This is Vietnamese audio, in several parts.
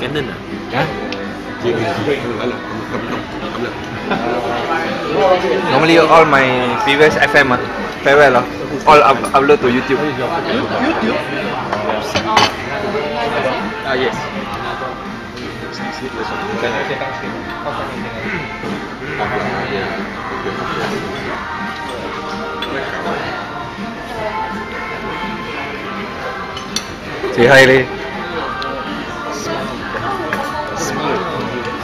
Canon à? Hả? Normally all my previous FM ah, à? farewell ah, all up upload to YouTube. YouTube. Ah yes. Chị hay đi.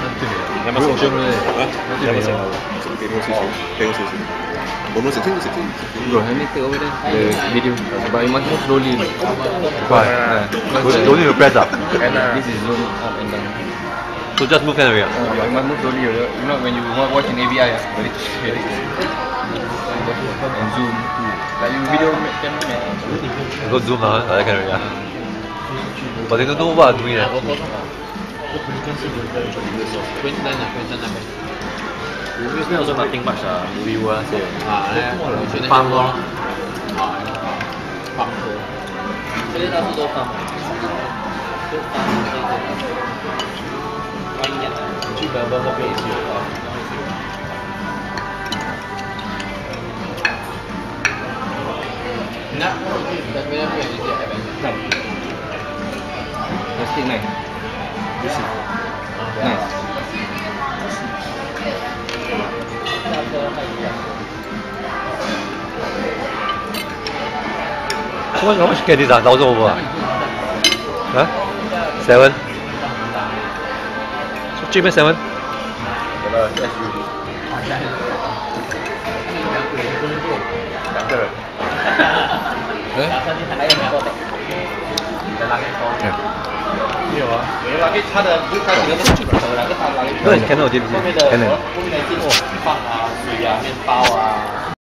Tengok sesi Tengok sesi oh. Tengok sesi Tengok sesi Tengok sesi Video Sebab memang semua slowly Baik Slowly you press up This is zone up and down So just move anyway Memang uh, semua slowly You know when you want watch in AVI ah. Very And zoom Like you video camera Go zoom lah Like that camera Yeah But they don't know what I'm doing publicații de Belgium de soft. Quintana, Quintana, Reviews 咧，我想問定乜啊？review 啊先。啊，咧，翻咯。啊，翻過。這些大叔都翻。都翻過。歡迎。去北北那邊去啊。那，那邊那邊是哪邊？那，那是哪？This is nice. How much, how much get this? Uh, thousand over? Huh? Seven? So cheap, seven? 네? 没有啊，没有啊，这他的不是开几个镜头，两个单杠的，对，看到我不边，后面的，后面的镜头放啊，水啊，面包啊。